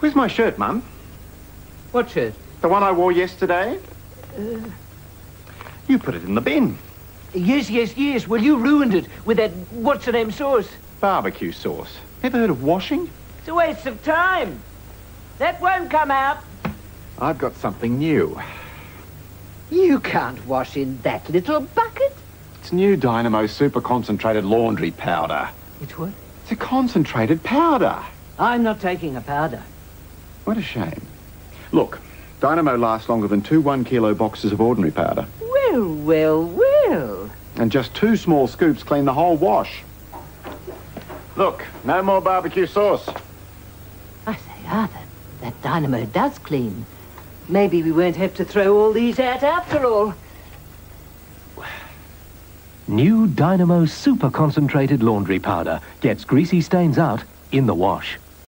Where's my shirt, Mum? What shirt? The one I wore yesterday? Uh. You put it in the bin. Yes, yes, yes. Well, you ruined it with that what's-her-name sauce. Barbecue sauce. Never heard of washing? It's a waste of time. That won't come out. I've got something new. You can't wash in that little bucket. It's new Dynamo Super Concentrated Laundry Powder. It's what? It's a concentrated powder. I'm not taking a powder. What a shame. Look, Dynamo lasts longer than two one-kilo boxes of ordinary powder. Well, well, well. And just two small scoops clean the whole wash. Look, no more barbecue sauce. I say, Arthur, that dynamo does clean. Maybe we won't have to throw all these out after all. New Dynamo Super Concentrated Laundry Powder gets greasy stains out in the wash.